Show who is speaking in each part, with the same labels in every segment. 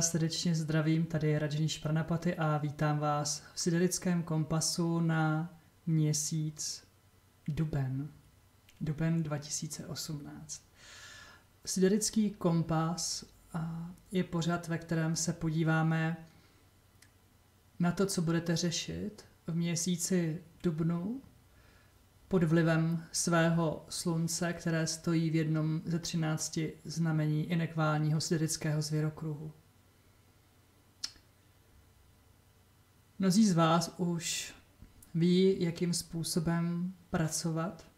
Speaker 1: vás srdečně zdravím, tady je Rajnish Pranapaty a vítám vás v Siderickém kompasu na měsíc duben. Duben 2018. Siderický kompas je pořad, ve kterém se podíváme na to, co budete řešit v měsíci dubnu pod vlivem svého slunce, které stojí v jednom ze třinácti znamení inekválního siderického zvěrokruhu. Mnozí z vás už ví, jakým způsobem pracovat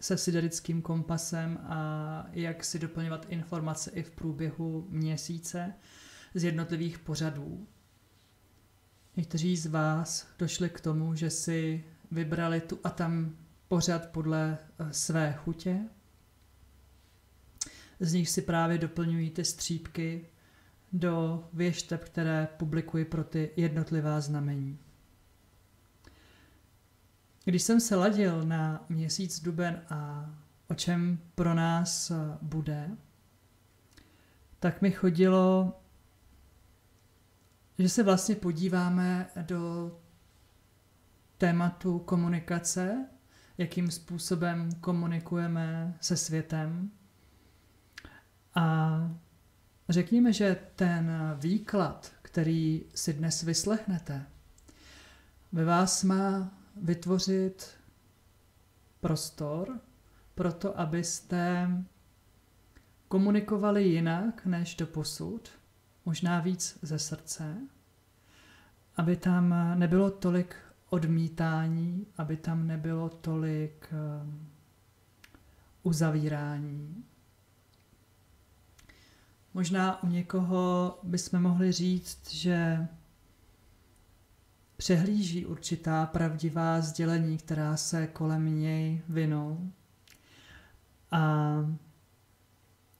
Speaker 1: se siderickým kompasem a jak si doplňovat informace i v průběhu měsíce z jednotlivých pořadů. Někteří z vás došli k tomu, že si vybrali tu a tam pořad podle eh, své chutě. Z nich si právě doplňují ty střípky do věšteb, které publikuji pro ty jednotlivá znamení. Když jsem se ladil na měsíc duben a o čem pro nás bude, tak mi chodilo, že se vlastně podíváme do tématu komunikace jakým způsobem komunikujeme se světem. A řekněme, že ten výklad, který si dnes vyslechnete, ve vás má vytvořit prostor pro to, abyste komunikovali jinak než do posud, možná víc ze srdce, aby tam nebylo tolik odmítání, aby tam nebylo tolik eh, uzavírání. Možná u někoho bychom mohli říct, že přehlíží určitá pravdivá sdělení, která se kolem něj vinou. A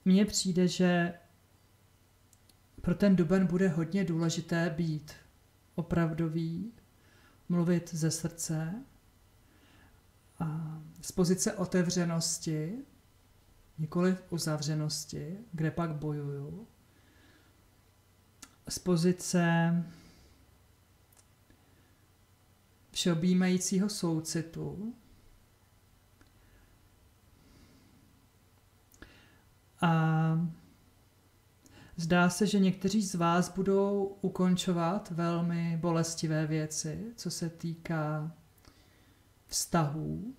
Speaker 1: mně přijde, že pro ten duben bude hodně důležité být opravdový, mluvit ze srdce a z pozice otevřenosti, nikoli uzavřenosti, kde pak bojuju, z pozice všeobjímajícího soucitu a Zdá se, že někteří z vás budou ukončovat velmi bolestivé věci, co se týká vztahů.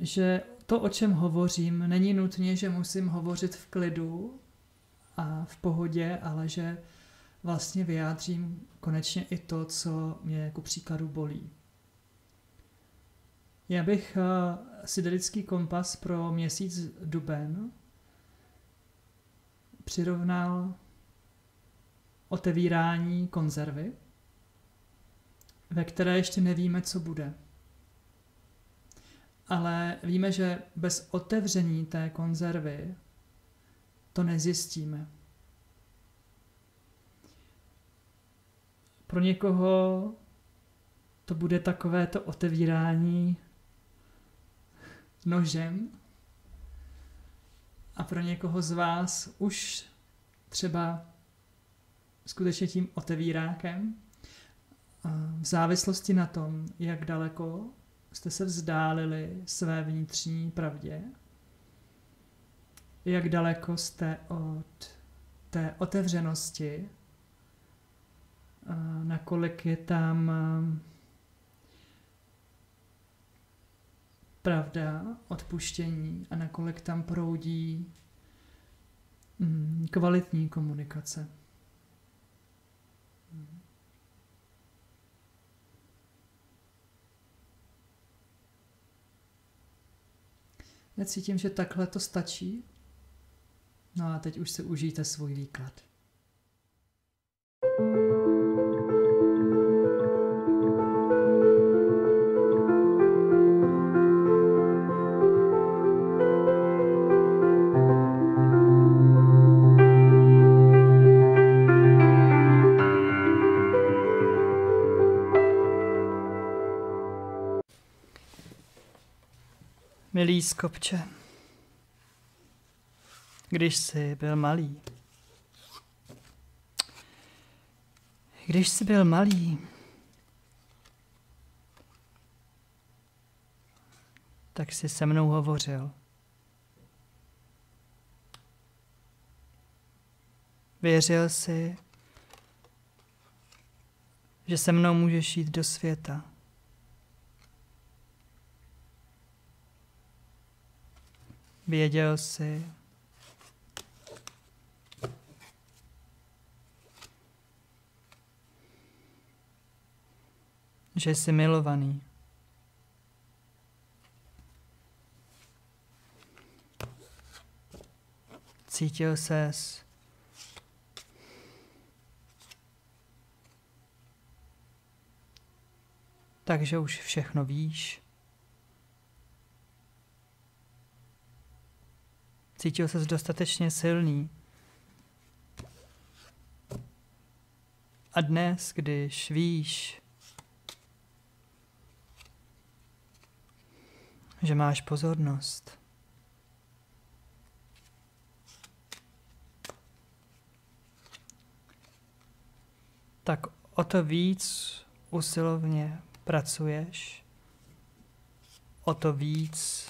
Speaker 1: Že to, o čem hovořím, není nutně, že musím hovořit v klidu a v pohodě, ale že vlastně vyjádřím konečně i to, co mě jako příkladu bolí. Já bych uh, siderický kompas pro měsíc duben přirovnal otevírání konzervy, ve které ještě nevíme, co bude. Ale víme, že bez otevření té konzervy to nezjistíme. Pro někoho to bude takové to otevírání nožem a pro někoho z vás už třeba skutečně tím otevírákem, v závislosti na tom, jak daleko jste se vzdálili své vnitřní pravdě, jak daleko jste od té otevřenosti, nakolik je tam pravda, odpuštění? A nakolik tam proudí mm, kvalitní komunikace. Já cítím, že takhle to stačí. No a teď už se užijte svůj výklad. Milý skopče. když jsi byl malý. Když jsi byl malý, tak jsi se mnou hovořil. Věřil jsi, že se mnou můžeš jít do světa. Věděl jsi, že jsi milovaný. Cítil ses takže už všechno víš. Cítil ses dostatečně silný. A dnes, když víš, že máš pozornost, tak o to víc usilovně pracuješ, o to víc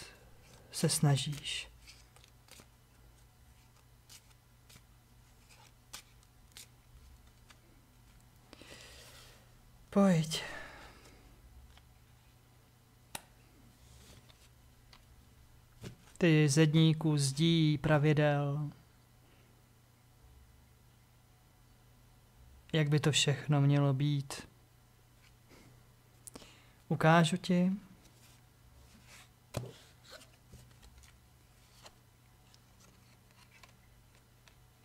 Speaker 1: se snažíš. Pojď. Ty zedníků zdí pravidel. Jak by to všechno mělo být? Ukážu ti.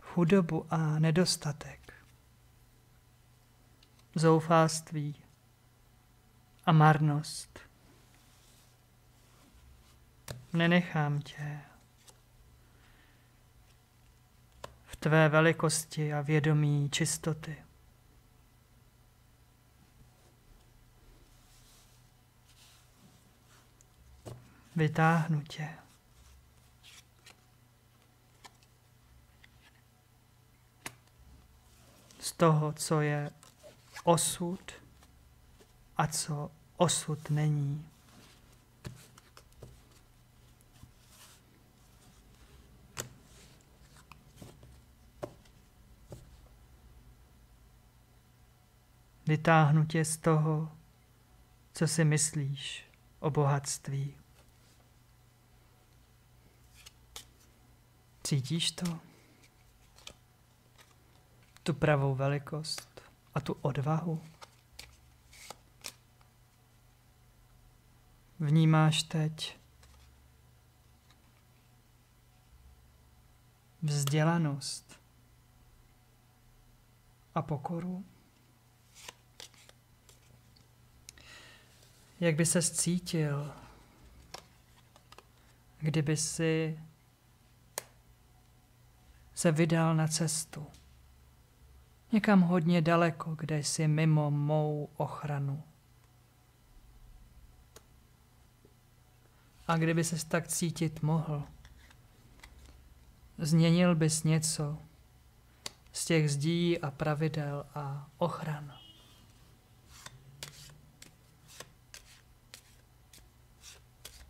Speaker 1: Chudobu a nedostatek. Zoufalství a marnost. Nenechám tě v tvé velikosti a vědomí čistoty. vytáhnu tě. Z toho, co je osud a co osud není. Vytáhnu tě z toho, co si myslíš o bohatství. Cítíš to? Tu pravou velikost a tu odvahu? Vnímáš teď vzdělanost a pokoru? Jak by se cítil, kdyby si se vydal na cestu. Někam hodně daleko, kde jsi mimo mou ochranu. A kdyby ses tak cítit mohl, změnil bys něco z těch zdí a pravidel a ochran.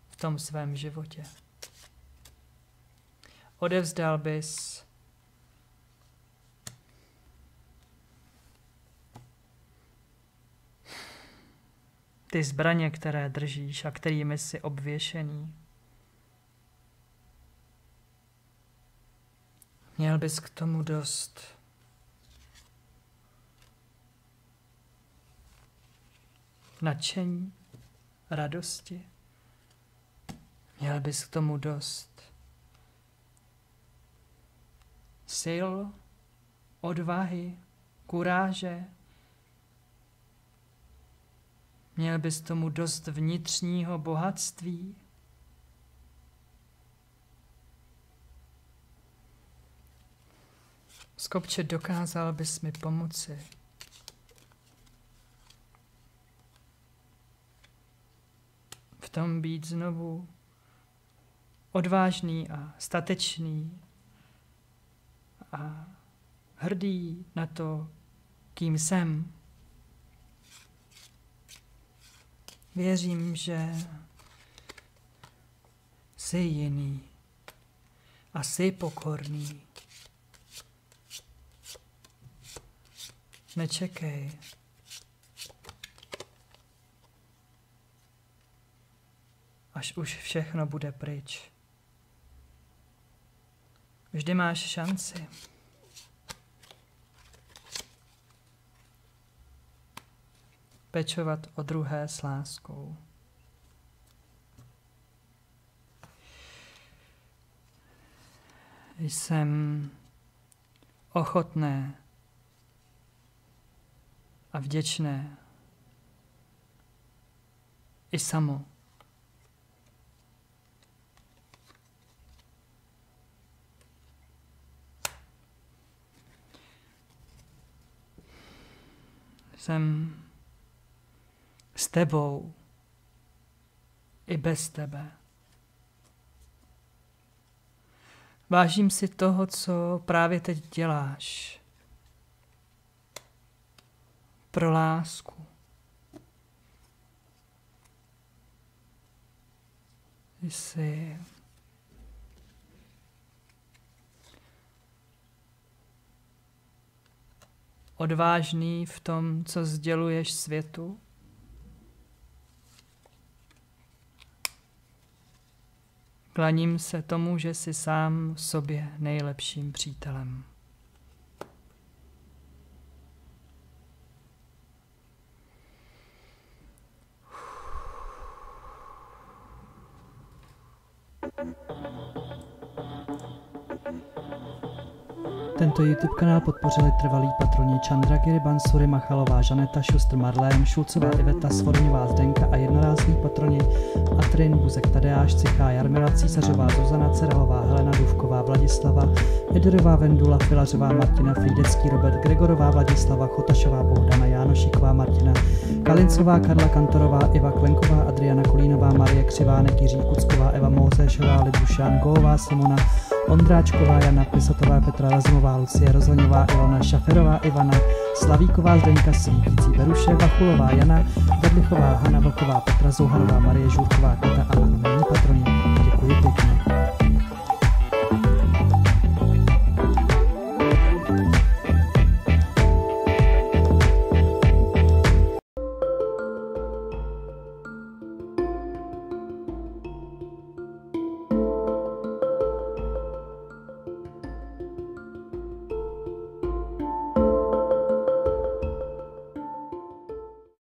Speaker 1: V tom svém životě. Odevzdal bys ty zbraně, které držíš a kterými jsi obvěšený. Měl bys k tomu dost nadšení, radosti. Měl bys k tomu dost sil, odvahy, kuráže, Měl bys tomu dost vnitřního bohatství? Skopče, dokázal bys mi pomoci. V tom být znovu odvážný a statečný a hrdý na to, kým jsem. Věřím, že jsi jiný a jsi pokorný. Nečekej. Až už všechno bude pryč. Vždy máš šanci. Pečovat o druhé s láskou. Jsem ochotné a vděčné i samo. Jsem s tebou i bez tebe. Vážím si toho, co právě teď děláš. Pro lásku. Jsi odvážný v tom, co sděluješ světu? Klaním se tomu, že jsi sám sobě nejlepším přítelem. Tento YouTube kanál podpořili trvalí patroni Chandragiri Bansuri Machalová, Žaneta Šustr Marlém, Šulcová Iveta, Svorňová Zdenka a jednorázový patroni Atrin Buzek Tadeáš, Cichá Jarmila, Císařová Zuzana Cerelová, Helena Duvková, Vladislava, Ederová Vendula, Filařová Martina, Frýdecký Robert, Gregorová Vladislava, Chotašová Bohdana, Jánošíková Martina, Kalincová Karla Kantorová, Iva Klenková, Adriana Kolínová, Marie Křivánek, Jiří Kucková, Eva Mozešová, Libušán, Gová, Simona, Ondráčková, Jana Pisotová, Petra Razimová, Lucie Rozhoňová, Ilona Šaferová, Ivana, Slavíková, Zdeňka Svítící, Beruše, Vachulová, Jana, Bedlichová, Hana Vlková, Petra Zouhanová, Marie Žurková, Kata a anonimní patroní.